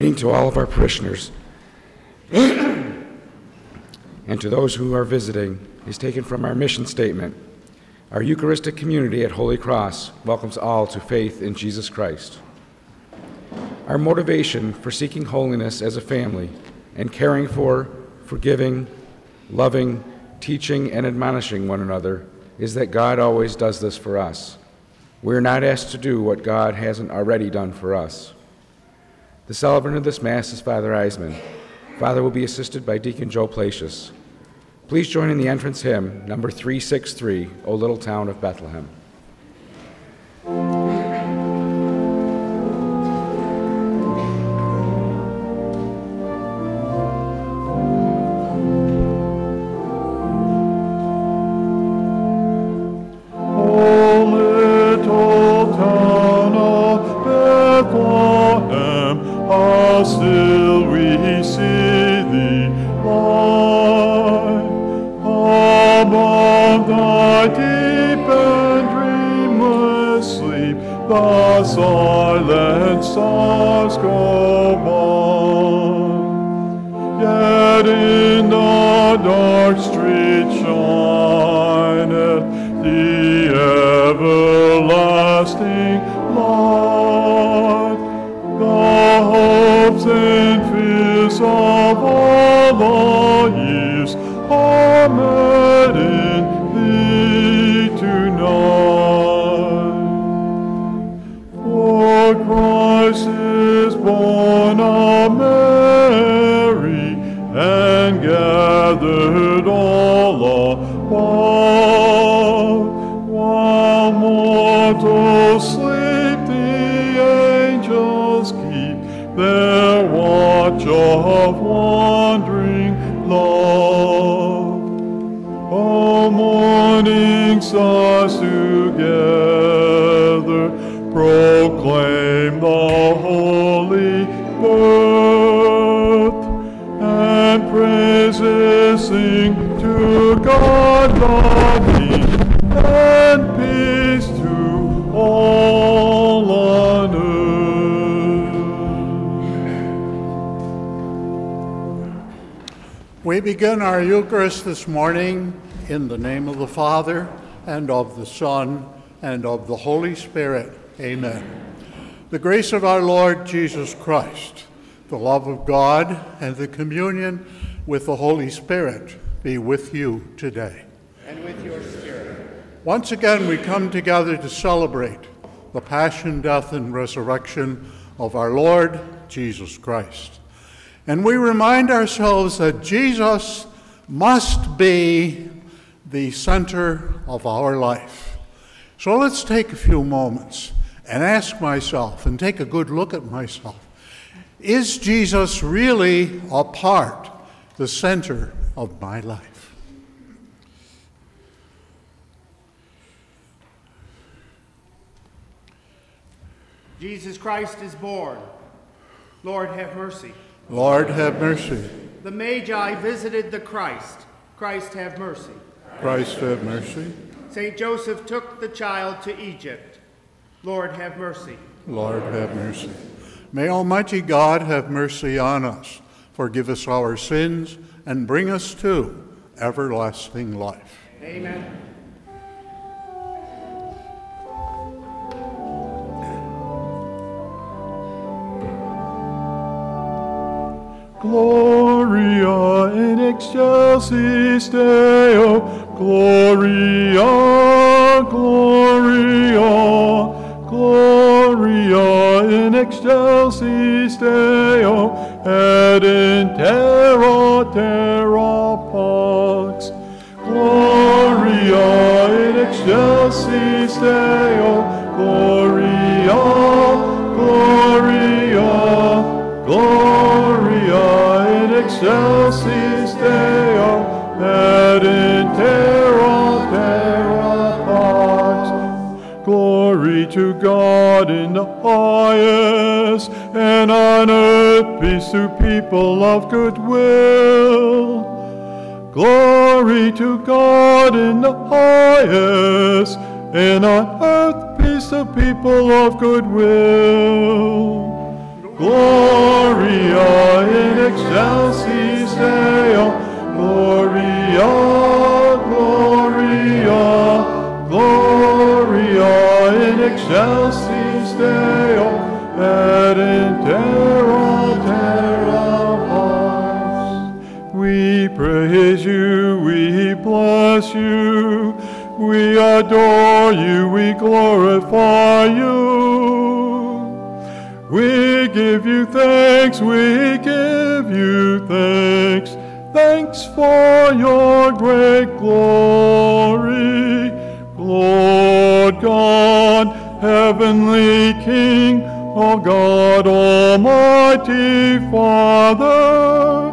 to all of our parishioners and to those who are visiting is taken from our mission statement. Our Eucharistic community at Holy Cross welcomes all to faith in Jesus Christ. Our motivation for seeking holiness as a family and caring for, forgiving, loving, teaching, and admonishing one another is that God always does this for us. We're not asked to do what God hasn't already done for us. The celebrant of this Mass is Father Eisemann. Father will be assisted by Deacon Joe Placius. Please join in the entrance hymn, number 363, O Little Town of Bethlehem. Oh, sleep the angels keep their watch of wandering love. All morning stars together proclaim the holy birth and praises sing to God. We begin our Eucharist this morning in the name of the Father, and of the Son, and of the Holy Spirit. Amen. The grace of our Lord Jesus Christ, the love of God, and the communion with the Holy Spirit be with you today. And with your spirit. Once again, we come together to celebrate the passion, death, and resurrection of our Lord Jesus Christ. And we remind ourselves that Jesus must be the center of our life. So let's take a few moments and ask myself and take a good look at myself. Is Jesus really a part, the center of my life? Jesus Christ is born. Lord, have mercy. Lord, have mercy. The Magi visited the Christ. Christ, have mercy. Christ, have mercy. St. Joseph took the child to Egypt. Lord, have mercy. Lord, have mercy. May Almighty God have mercy on us, forgive us our sins, and bring us to everlasting life. Amen. Gloria in excelsis Deo, Gloria, Gloria, Gloria in excelsis Deo, et in terra terra pax. Gloria in excelsis Deo, excelsis Deo, et in terra terra pax. Glory to God in the highest, and on earth peace to people of good will. Glory to God in the highest, and on earth peace to people of good will. Glory excelsis Deo, Gloria, Gloria, Gloria in excelsis Deo, et in terra, terra pars. We praise you, we bless you, we adore you, we glorify you. We give you thanks, we give you thanks, thanks for your great glory. Lord God, heavenly King, O God, Almighty Father,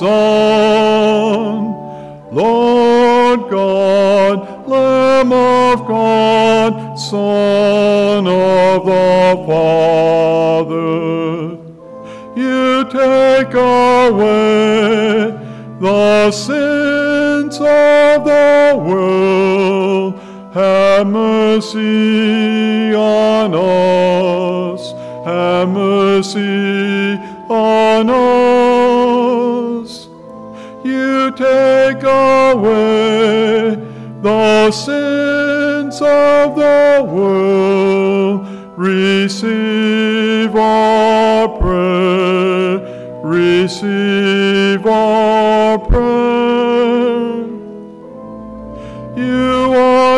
begotten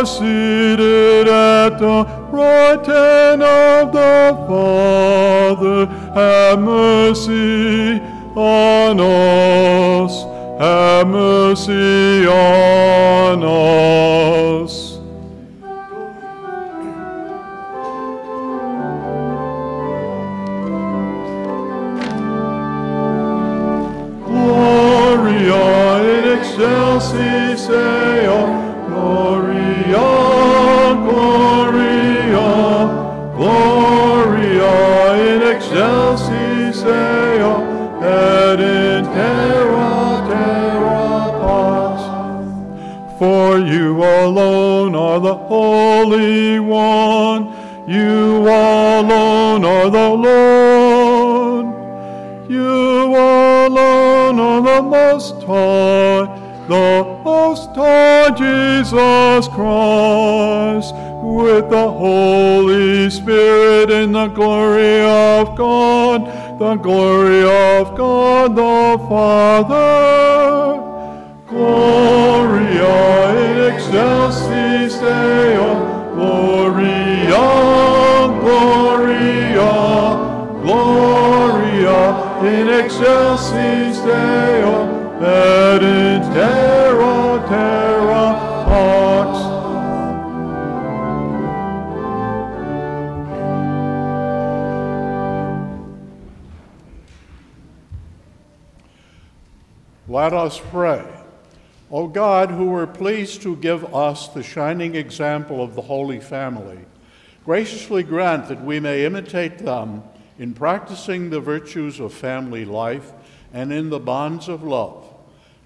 seated at the the glory to give us the shining example of the Holy Family, graciously grant that we may imitate them in practicing the virtues of family life and in the bonds of love.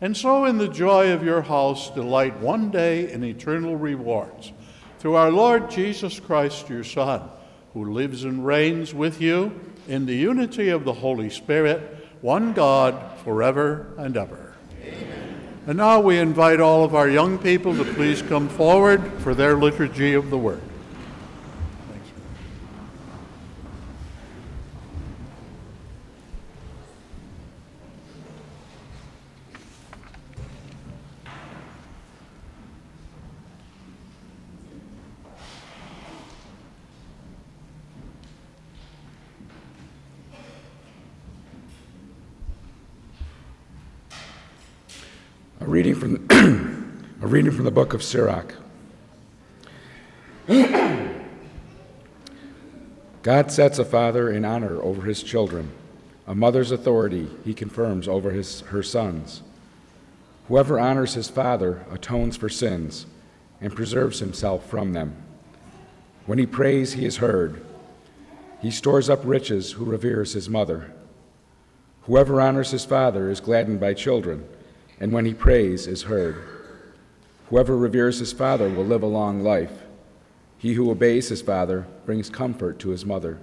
And so, in the joy of your house, delight one day in eternal rewards. Through our Lord Jesus Christ, your Son, who lives and reigns with you in the unity of the Holy Spirit, one God, forever and ever. And now we invite all of our young people to please come forward for their liturgy of the Word. Reading from, a reading from the book of Sirach. God sets a father in honor over his children. A mother's authority he confirms over his, her sons. Whoever honors his father atones for sins and preserves himself from them. When he prays, he is heard. He stores up riches who reveres his mother. Whoever honors his father is gladdened by children, and when he prays, is heard. Whoever reveres his father will live a long life. He who obeys his father brings comfort to his mother.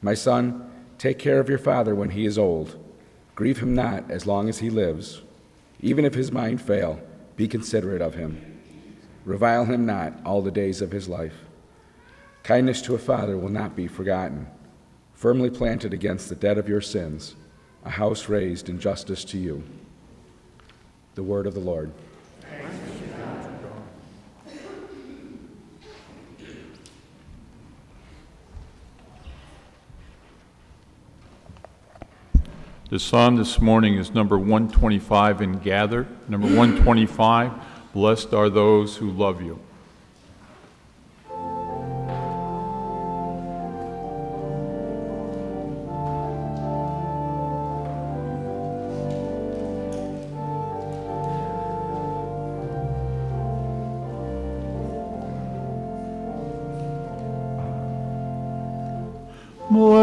My son, take care of your father when he is old. Grieve him not as long as he lives. Even if his mind fail, be considerate of him. Revile him not all the days of his life. Kindness to a father will not be forgotten. Firmly planted against the debt of your sins, a house raised in justice to you. The word of the Lord. The song this morning is number 125 in Gather. Number 125, Blessed are those who love you.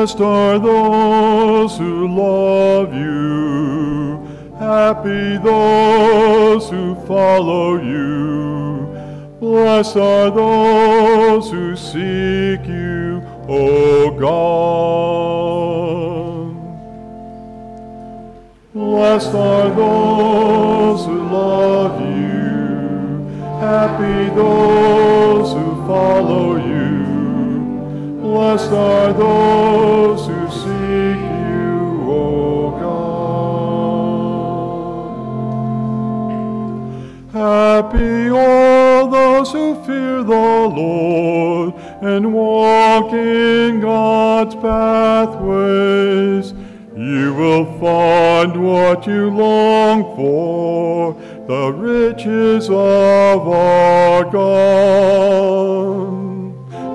Blessed are those who love you. Happy those who follow you. Blessed are those who seek you, O God. Blessed are those who love you. Happy those who follow you. Blessed are those who seek you, O God. Happy all those who fear the Lord and walk in God's pathways. You will find what you long for, the riches of our God.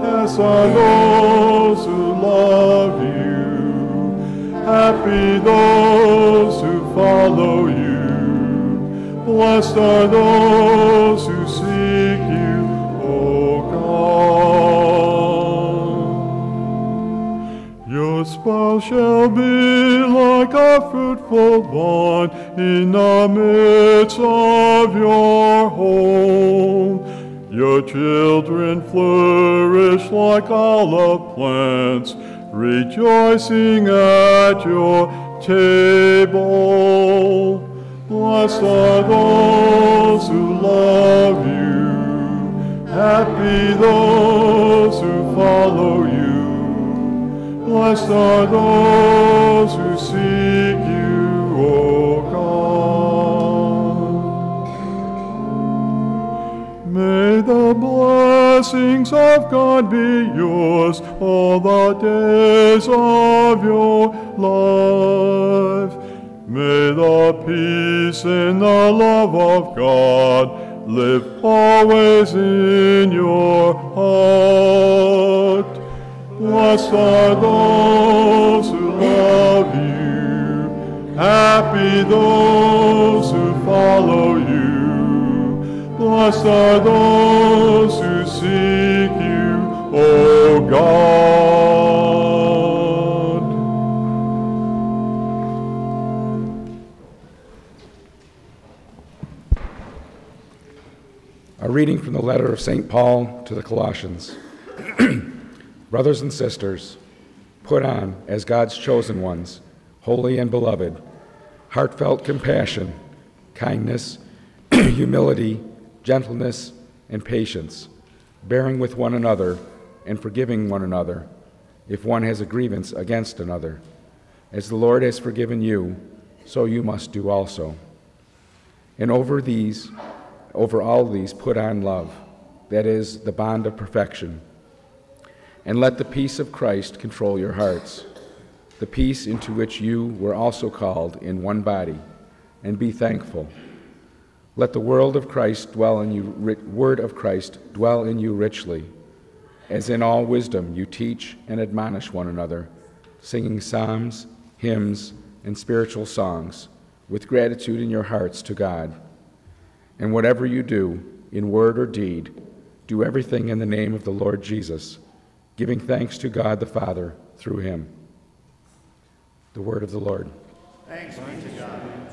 Blessed are those who love you. Happy those who follow you. Blessed are those who seek you, O God. Your spouse shall be like a fruitful vine in the midst of your home. Your children flourish like olive plants, rejoicing at your table. Blessed are those who love you. Happy those who follow you. Blessed are those who seek you, O May the blessings of God be yours all the days of your life. May the peace and the love of God live always in your heart. Blessed are those who love you. Happy those who follow you. Blessed are those who seek you, O God. A reading from the letter of St. Paul to the Colossians. Brothers and sisters, put on, as God's chosen ones, holy and beloved, heartfelt compassion, kindness, humility, gentleness, and patience, bearing with one another and forgiving one another if one has a grievance against another. As the Lord has forgiven you, so you must do also. And over these, over all these, put on love, that is, the bond of perfection. And let the peace of Christ control your hearts, the peace into which you were also called in one body, and be thankful. Let the world of Christ dwell in you, word of Christ dwell in you richly, as in all wisdom you teach and admonish one another, singing psalms, hymns, and spiritual songs, with gratitude in your hearts to God. And whatever you do, in word or deed, do everything in the name of the Lord Jesus, giving thanks to God the Father through him. The word of the Lord. Thanks be to God.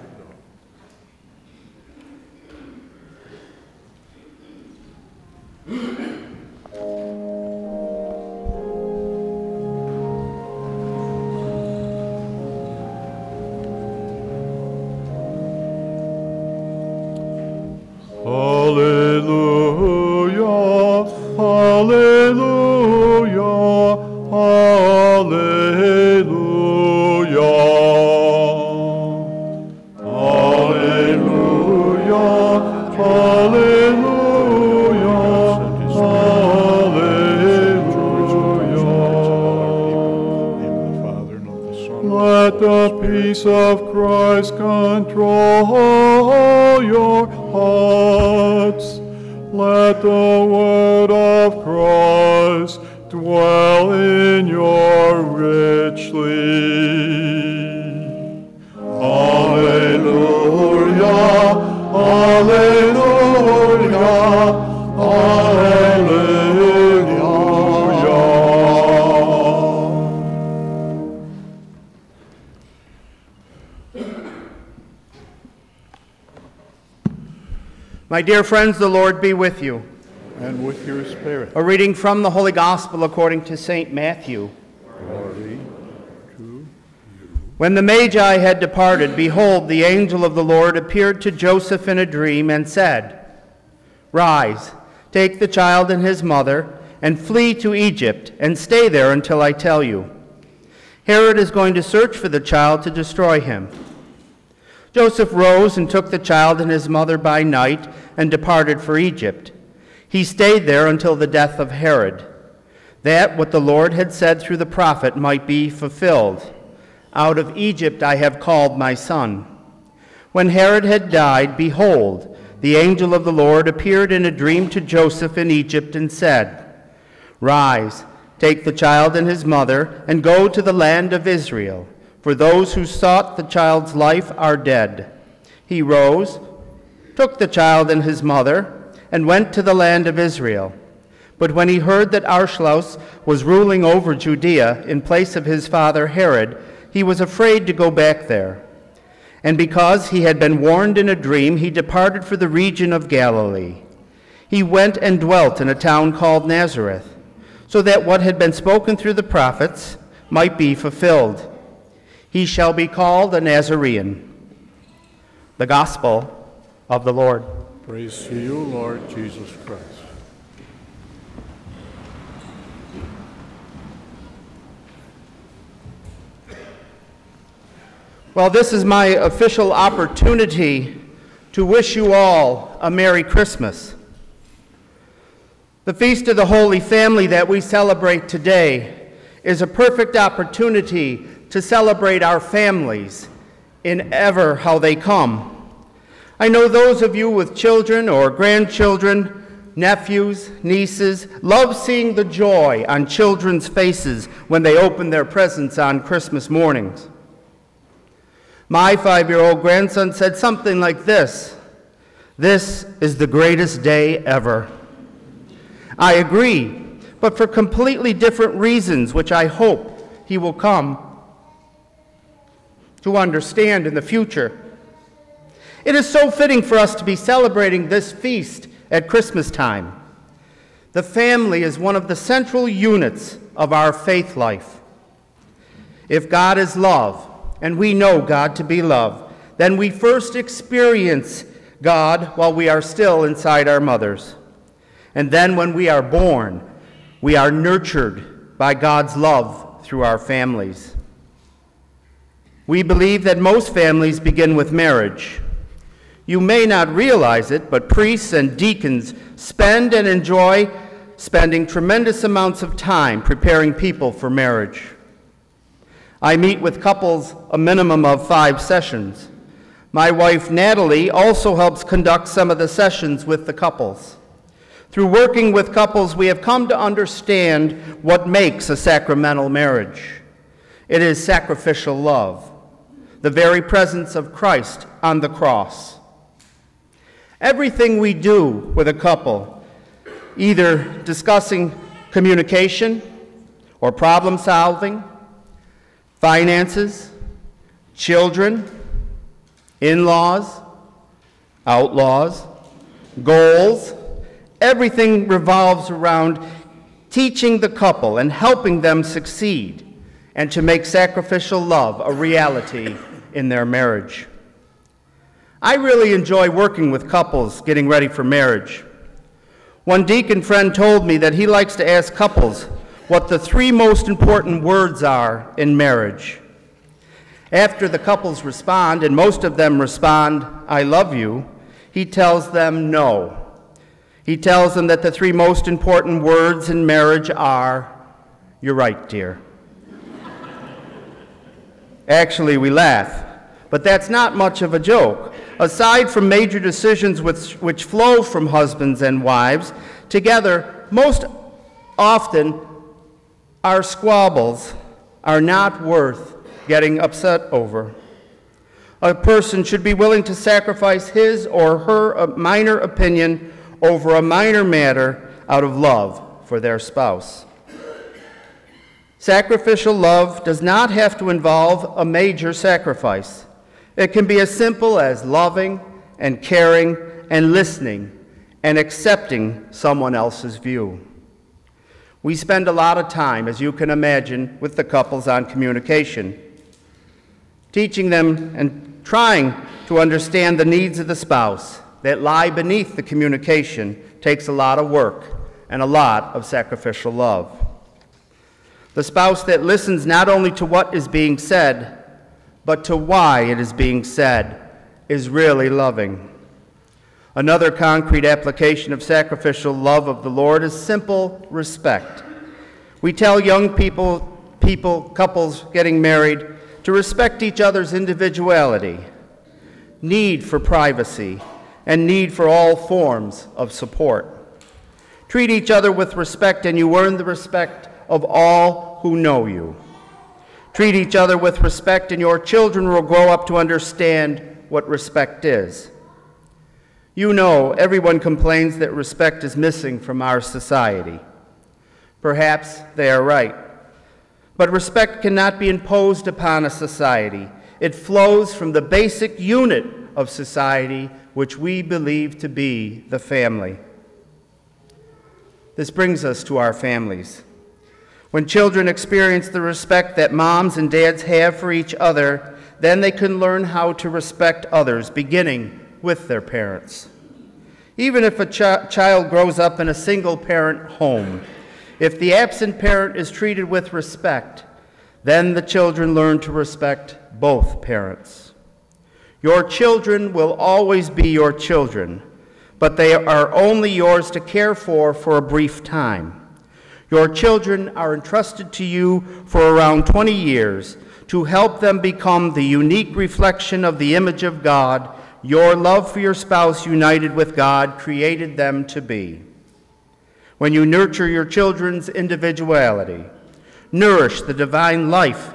Dear friends, the Lord be with you. And with your spirit. A reading from the Holy Gospel according to St. Matthew. Glory to you. When the Magi had departed, behold, the angel of the Lord appeared to Joseph in a dream and said, Rise, take the child and his mother, and flee to Egypt, and stay there until I tell you. Herod is going to search for the child to destroy him. Joseph rose and took the child and his mother by night and departed for Egypt. He stayed there until the death of Herod, that what the Lord had said through the prophet might be fulfilled. Out of Egypt I have called my son. When Herod had died, behold, the angel of the Lord appeared in a dream to Joseph in Egypt and said, Rise, take the child and his mother, and go to the land of Israel, for those who sought the child's life are dead. He rose, took the child and his mother, and went to the land of Israel. But when he heard that Archelaus was ruling over Judea in place of his father Herod, he was afraid to go back there. And because he had been warned in a dream, he departed for the region of Galilee. He went and dwelt in a town called Nazareth, so that what had been spoken through the prophets might be fulfilled. He shall be called a Nazarene. The Gospel of the Lord. praise to you, Lord Jesus Christ. Well, this is my official opportunity to wish you all a Merry Christmas. The Feast of the Holy Family that we celebrate today is a perfect opportunity to celebrate our families in ever how they come. I know those of you with children or grandchildren, nephews, nieces, love seeing the joy on children's faces when they open their presents on Christmas mornings. My five year old grandson said something like this This is the greatest day ever. I agree, but for completely different reasons, which I hope he will come to understand in the future. It is so fitting for us to be celebrating this feast at Christmas time. The family is one of the central units of our faith life. If God is love, and we know God to be love, then we first experience God while we are still inside our mothers. And then when we are born, we are nurtured by God's love through our families. We believe that most families begin with marriage. You may not realize it, but priests and deacons spend and enjoy spending tremendous amounts of time preparing people for marriage. I meet with couples a minimum of five sessions. My wife Natalie also helps conduct some of the sessions with the couples. Through working with couples, we have come to understand what makes a sacramental marriage. It is sacrificial love, the very presence of Christ on the cross. Everything we do with a couple, either discussing communication or problem solving, finances, children, in laws, outlaws, goals, everything revolves around teaching the couple and helping them succeed and to make sacrificial love a reality in their marriage. I really enjoy working with couples getting ready for marriage. One deacon friend told me that he likes to ask couples what the three most important words are in marriage. After the couples respond, and most of them respond, I love you, he tells them no. He tells them that the three most important words in marriage are, You're right, dear. Actually, we laugh, but that's not much of a joke. Aside from major decisions which, which flow from husbands and wives, together, most often, our squabbles are not worth getting upset over. A person should be willing to sacrifice his or her uh, minor opinion over a minor matter out of love for their spouse. Sacrificial love does not have to involve a major sacrifice. It can be as simple as loving and caring and listening and accepting someone else's view. We spend a lot of time, as you can imagine, with the couples on communication, teaching them and trying to understand the needs of the spouse that lie beneath the communication takes a lot of work and a lot of sacrificial love. The spouse that listens not only to what is being said, but to why it is being said is really loving. Another concrete application of sacrificial love of the Lord is simple respect. We tell young people, people, couples getting married, to respect each other's individuality, need for privacy, and need for all forms of support. Treat each other with respect, and you earn the respect of all who know you. Treat each other with respect, and your children will grow up to understand what respect is. You know, everyone complains that respect is missing from our society. Perhaps they are right. But respect cannot be imposed upon a society. It flows from the basic unit of society, which we believe to be the family. This brings us to our families. When children experience the respect that moms and dads have for each other, then they can learn how to respect others, beginning with their parents. Even if a ch- child grows up in a single parent home, if the absent parent is treated with respect, then the children learn to respect both parents. Your children will always be your children, but they are only yours to care for for a brief time. Your children are entrusted to you for around 20 years to help them become the unique reflection of the image of God your love for your spouse united with God created them to be. When you nurture your children's individuality, nourish the divine life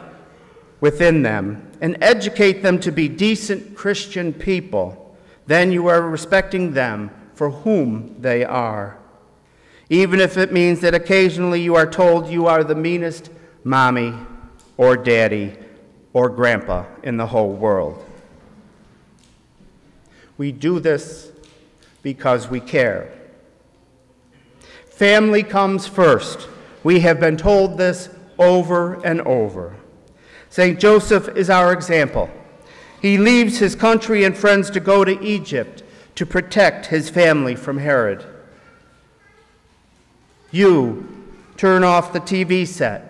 within them, and educate them to be decent Christian people, then you are respecting them for whom they are even if it means that occasionally you are told you are the meanest mommy or daddy or grandpa in the whole world. We do this because we care. Family comes first. We have been told this over and over. St. Joseph is our example. He leaves his country and friends to go to Egypt to protect his family from Herod. You turn off the TV set.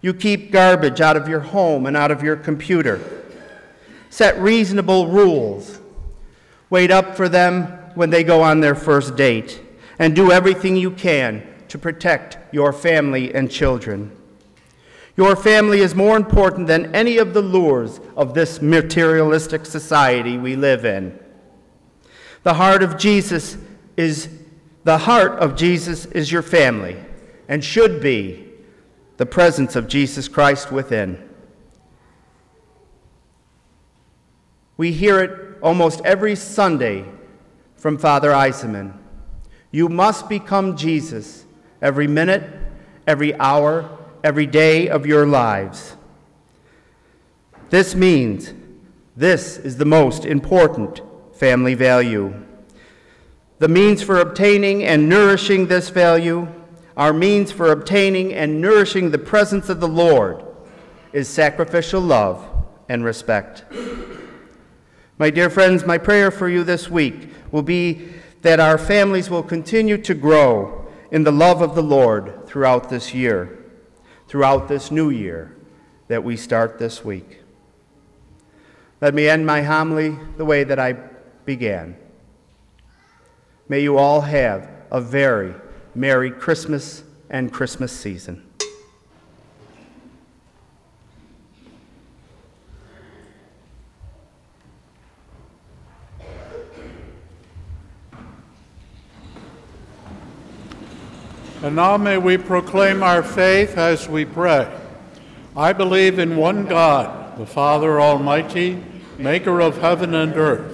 You keep garbage out of your home and out of your computer. Set reasonable rules. Wait up for them when they go on their first date. And do everything you can to protect your family and children. Your family is more important than any of the lures of this materialistic society we live in. The heart of Jesus is The heart of Jesus is your family and should be the presence of Jesus Christ within. We hear it almost every Sunday from Father Eisemann. You must become Jesus every minute, every hour, every day of your lives. This means this is the most important family value. The means for obtaining and nourishing this value, our means for obtaining and nourishing the presence of the Lord, is sacrificial love and respect. My dear friends, my prayer for you this week will be that our families will continue to grow in the love of the Lord throughout this year, throughout this new year that we start this week. Let me end my homily the way that I began. May you all have a very Merry Christmas and Christmas season. And now may we proclaim our faith as we pray. I believe in one God, the Father Almighty, maker of heaven and earth,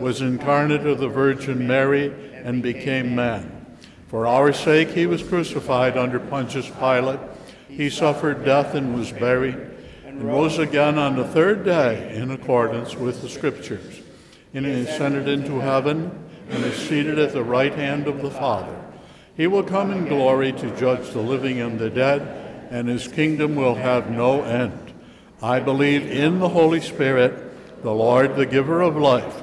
was incarnate of the Virgin Mary and became man. For our sake he was crucified under Pontius Pilate. He suffered death and was buried, and rose again on the third day in accordance with the Scriptures. And he ascended into heaven and is seated at the right hand of the Father. He will come in glory to judge the living and the dead, and his kingdom will have no end. I believe in the Holy Spirit, the Lord, the giver of life,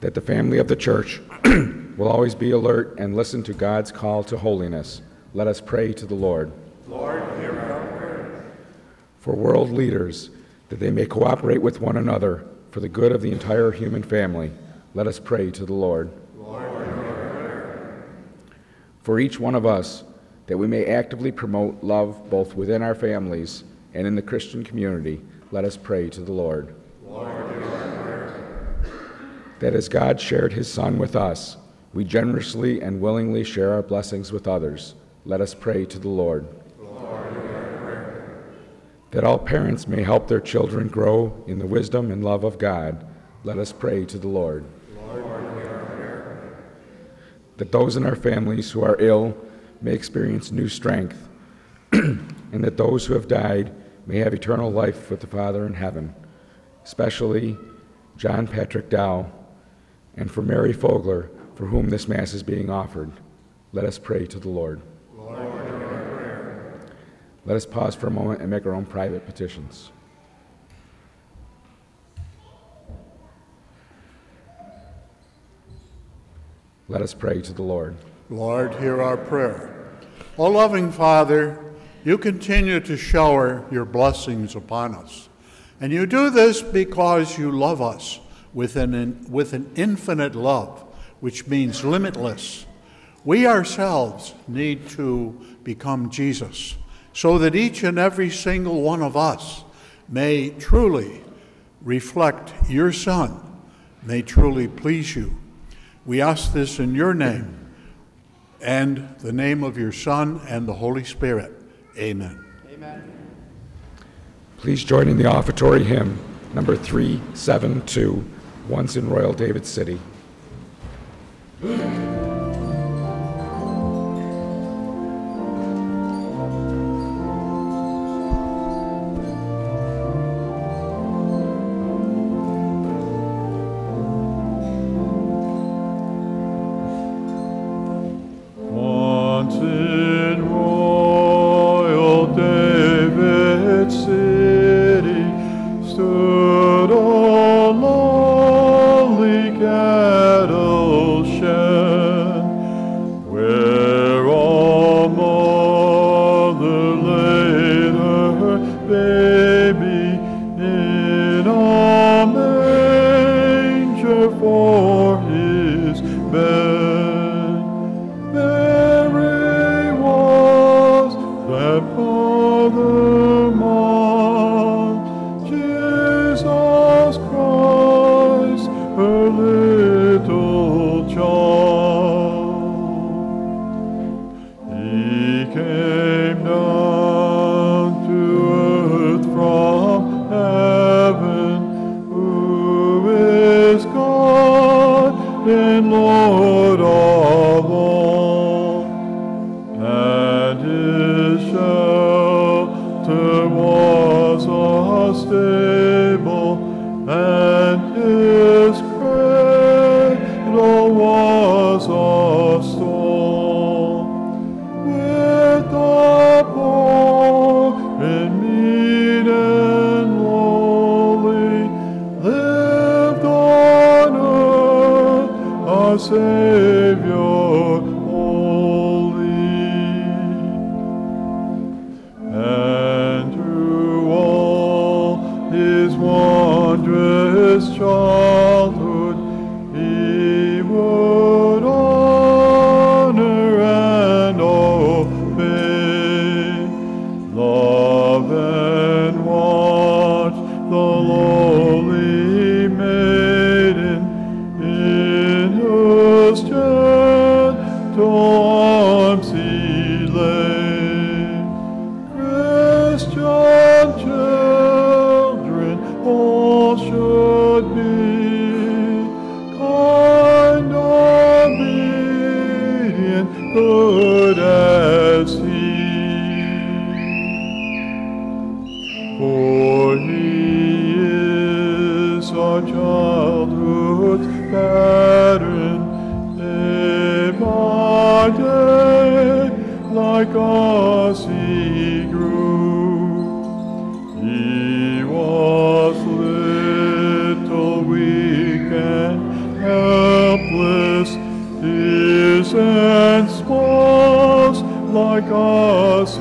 That the family of the church will always be alert and listen to God's call to holiness. Let us pray to the Lord. Lord, hear our prayer. For world leaders, that they may cooperate with one another for the good of the entire human family, let us pray to the Lord. Lord, hear our prayer. For each one of us, that we may actively promote love both within our families and in the Christian community, let us pray to the Lord. Lord, hear our prayer. That as God shared his Son with us, we generously and willingly share our blessings with others. Let us pray to the Lord. That all parents may help their children grow in the wisdom and love of God, let us pray to the Lord. Lord. That those in our families who are ill may experience new strength, and that those who have died may have eternal life with the Father in heaven, especially John Patrick Dow, and for Mary Fogler, for whom this Mass is being offered. Let us pray to the Lord. Lord, hear our prayer. Let us pause for a moment and make our own private petitions. Let us pray to the Lord. Lord, hear our prayer. O loving Father, you continue to shower your blessings upon us. And you do this because you love us with an, with an infinite love, which means limitless. We ourselves need to become Jesus so that each and every single one of us may truly reflect your Son, may truly please you. We ask this in your name and the name of your Son and the Holy Spirit. Amen. Amen. Please join in the offertory hymn, number 372, Once in Royal David City. Helpless, his and smalls, like us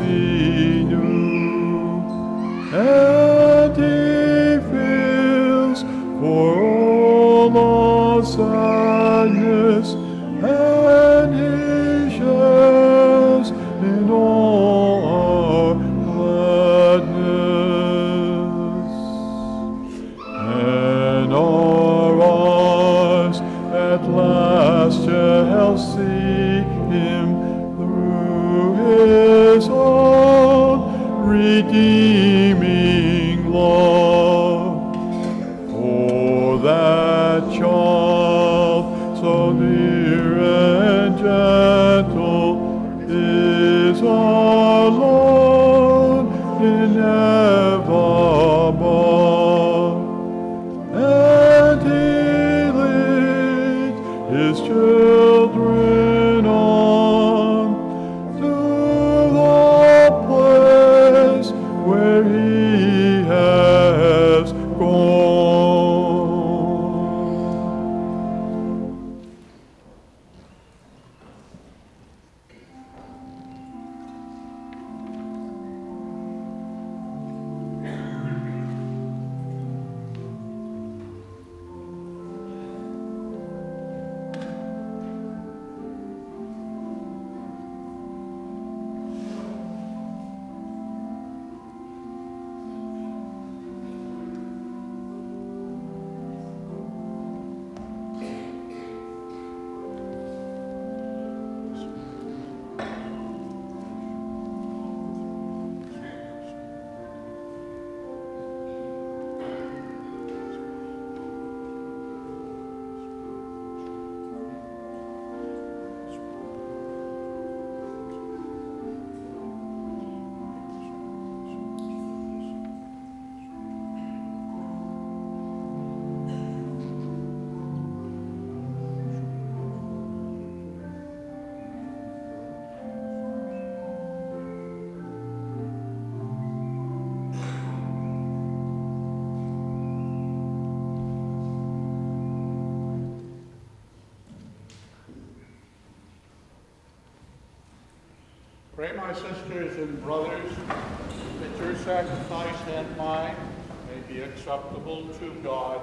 Pray, my sisters and brothers, that your sacrifice and mine may be acceptable to God,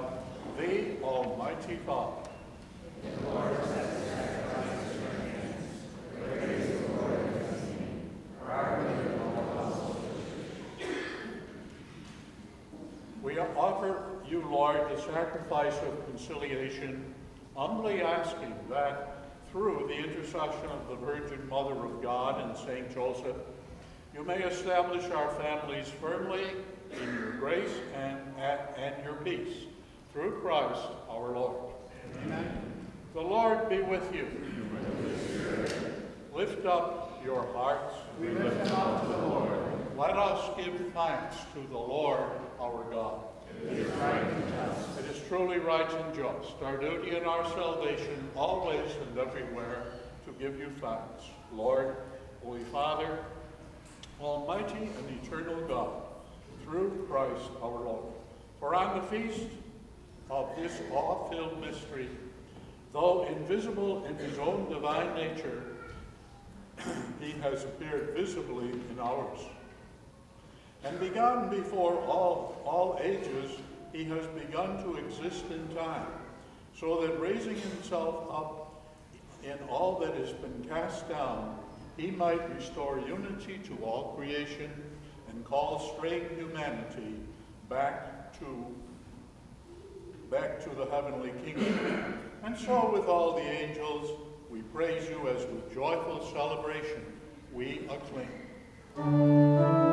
the Almighty Father. We offer you, Lord, the sacrifice of conciliation, humbly asking that through the intercession of the Virgin Mother of God and Saint Joseph, you may establish our families firmly in your grace and, and, and your peace. Through Christ our Lord. Amen. The Lord be with you. Lift up your hearts. We lift up to the Lord. Let us give thanks to the Lord our God. It is truly right and just, our duty and our salvation, always and everywhere, to give you thanks. Lord, Holy Father, Almighty and eternal God, through Christ our Lord. For on the feast of this awe-filled mystery, though invisible in his own divine nature, he has appeared visibly in ours. And begun before all, all ages, he has begun to exist in time, so that raising himself up in all that has been cast down, he might restore unity to all creation and call straying humanity back to back to the heavenly kingdom. And so with all the angels, we praise you as with joyful celebration we acclaim.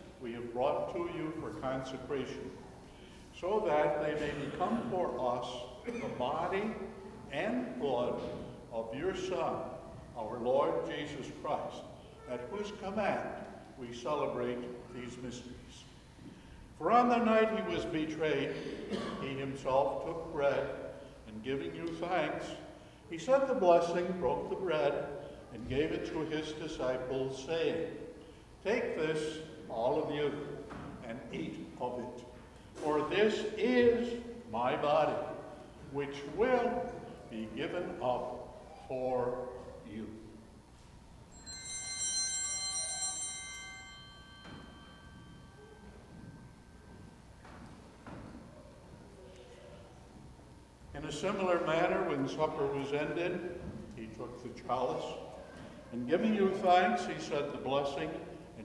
we have brought to you for consecration, so that they may become for us the body and blood of your Son, our Lord Jesus Christ, at whose command we celebrate these mysteries. For on the night he was betrayed, he himself took bread, and giving you thanks, he said the blessing, broke the bread, and gave it to his disciples, saying, Take this, all of you, and eat of it. For this is my body, which will be given up for you. In a similar manner, when supper was ended, he took the chalice, and giving you thanks, he said the blessing,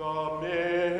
The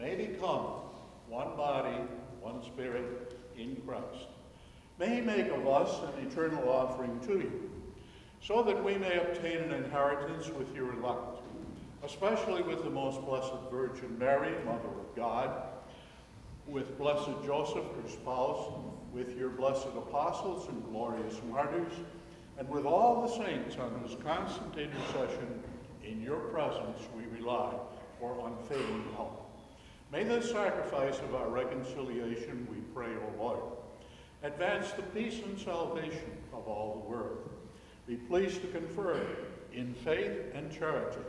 may become one body, one Spirit in Christ. May he make of us an eternal offering to you, so that we may obtain an inheritance with your elect, especially with the most blessed Virgin Mary, Mother of God, with blessed Joseph, her spouse, with your blessed apostles and glorious martyrs, and with all the saints on whose constant intercession in your presence we rely for unfailing help. May this sacrifice of our reconciliation, we pray, O Lord, advance the peace and salvation of all the world. Be pleased to confer in faith and charity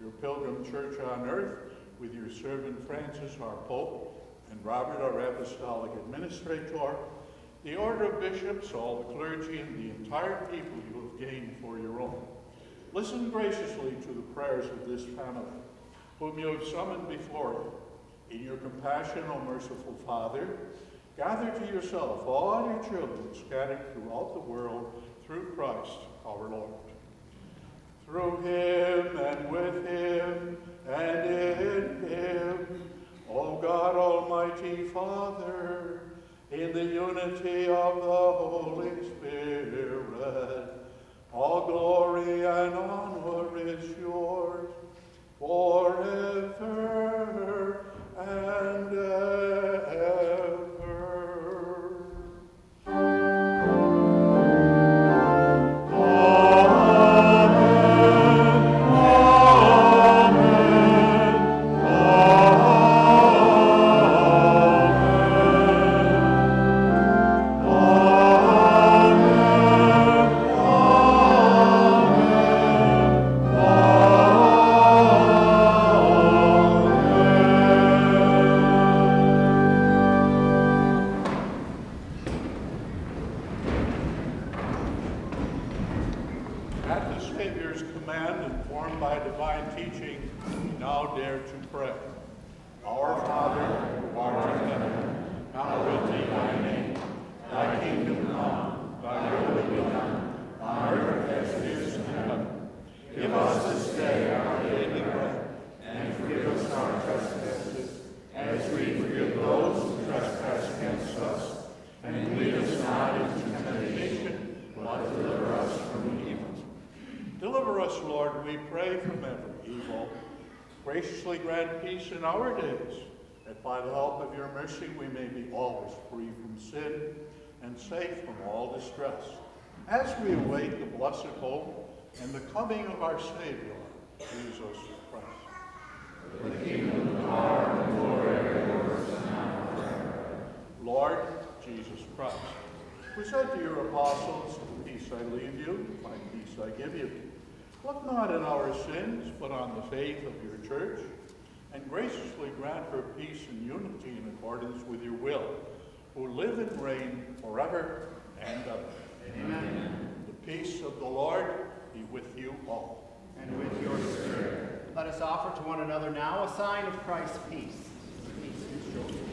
your pilgrim church on earth with your servant Francis, our Pope, and Robert, our apostolic administrator, the order of bishops, all the clergy, and the entire people you have gained for your own. Listen graciously to the prayers of this family, whom you have summoned before you. In your compassion, O merciful Father, gather to yourself all your children scattered throughout the world through Christ our Lord. Through him and with him and in him, O God Almighty Father, in the unity of the Holy Spirit, all glory and honor is yours forever and ever. Deliver us, Lord, we pray, from every evil. Graciously grant peace in our days, that by the help of your mercy we may be always free from sin and safe from all distress, as we await the blessed hope and the coming of our Savior, Jesus Christ. Lord Jesus Christ, who said to your apostles, Peace I leave you, my peace I give you. Look not on our sins, but on the faith of your church, and graciously grant her peace and unity in accordance with your will, who live and reign forever and ever. Amen. The peace of the Lord be with you all. And with your spirit. Let us offer to one another now a sign of Christ's peace. the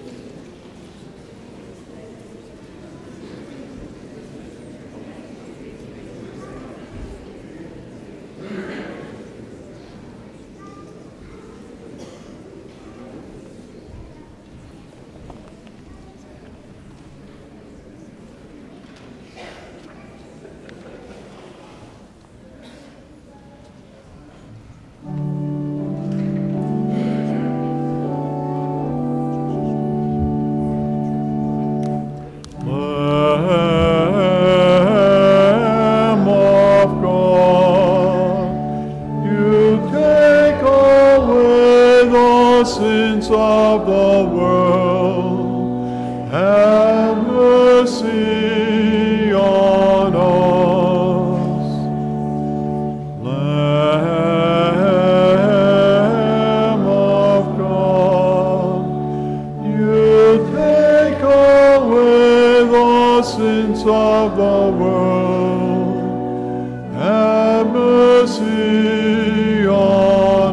of the world. Have mercy on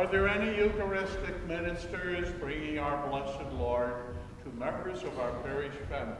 Are there any Eucharistic ministers bringing our blessed Lord to members of our parish family?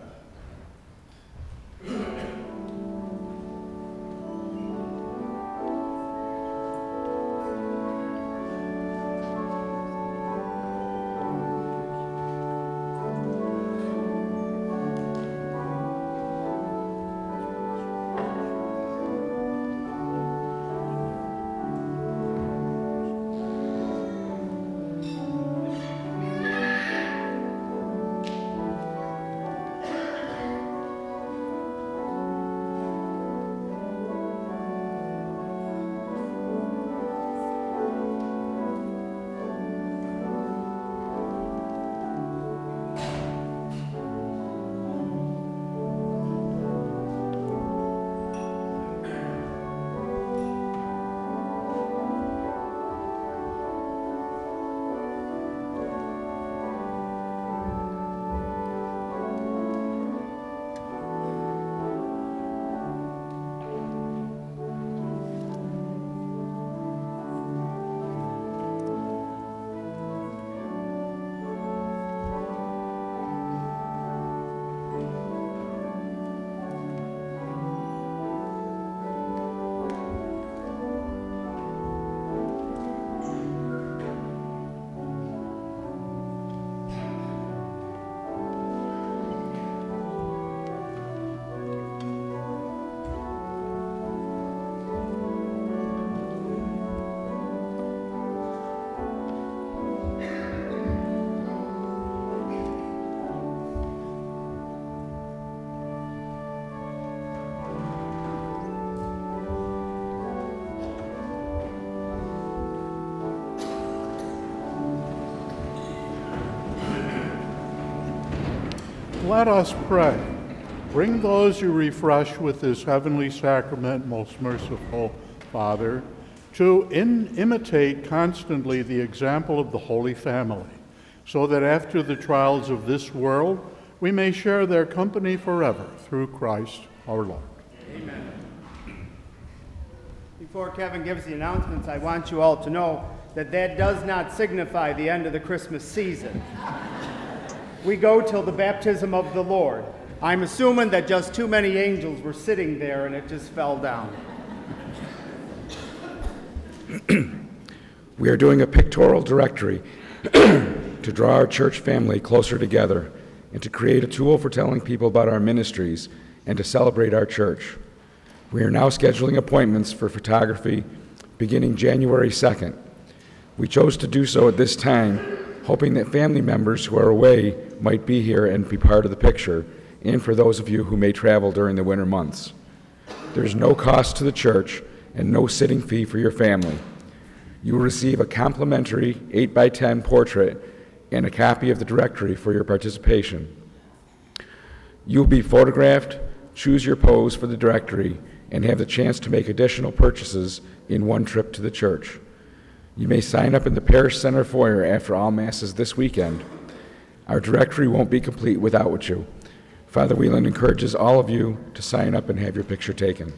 Let us pray. Bring those you refresh with this heavenly sacrament, most merciful Father, to imitate constantly the example of the Holy Family, so that after the trials of this world, we may share their company forever through Christ our Lord. Amen. Before Kevin gives the announcements, I want you all to know that that does not signify the end of the Christmas season. We go till the baptism of the Lord. I'm assuming that just too many angels were sitting there and it just fell down. We are doing a pictorial directory to draw our church family closer together and to create a tool for telling people about our ministries and to celebrate our church. We are now scheduling appointments for photography beginning January 2nd. We chose to do so at this time, hoping that family members who are away might be here and be part of the picture, and for those of you who may travel during the winter months. There's no cost to the church and no sitting fee for your family. You will receive a complimentary 8 by 10 portrait and a copy of the directory for your participation. You will be photographed, choose your pose for the directory, and have the chance to make additional purchases in one trip to the church. You may sign up in the Parish Center foyer after all Masses this weekend. Our directory won't be complete without you. Father Whelan encourages all of you to sign up and have your picture taken.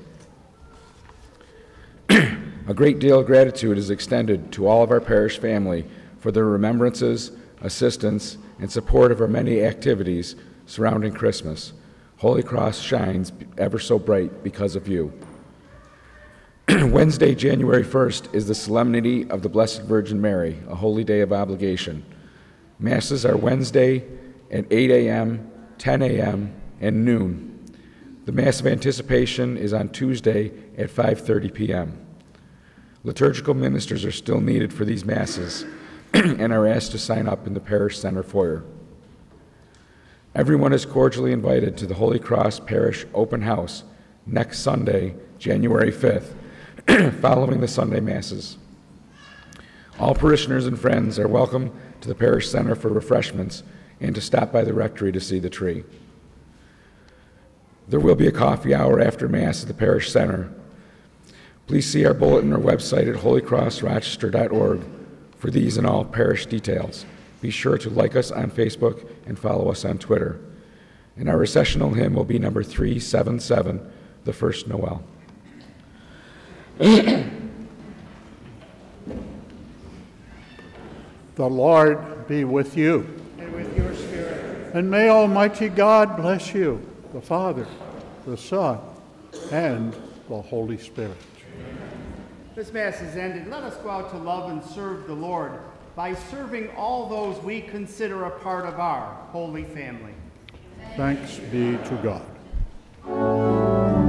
A great deal of gratitude is extended to all of our parish family for their remembrances, assistance, and support of our many activities surrounding Christmas. Holy Cross shines ever so bright because of you. Wednesday, January 1st, is the Solemnity of the Blessed Virgin Mary, a holy day of obligation. Masses are Wednesday at 8 a.m., 10 a.m., and noon. The Mass of Anticipation is on Tuesday at 5:30 p.m. Liturgical ministers are still needed for these masses and are asked to sign up in the parish center foyer. Everyone is cordially invited to the Holy Cross Parish Open House next Sunday, January 5th, following the Sunday Masses. All parishioners and friends are welcome to the parish center for refreshments and to stop by the rectory to see the tree. There will be a coffee hour after Mass at the parish center. Please see our bulletin or website at holycrossrochester.org for these and all parish details. Be sure to like us on Facebook and follow us on Twitter. And our recessional hymn will be number 377, the first Noel. The Lord be with you. And with your spirit. And may Almighty God bless you, the Father, the Son, and the Holy Spirit. This Mass is ended. Let us go out to love and serve the Lord by serving all those we consider a part of our holy family. Thanks be to God.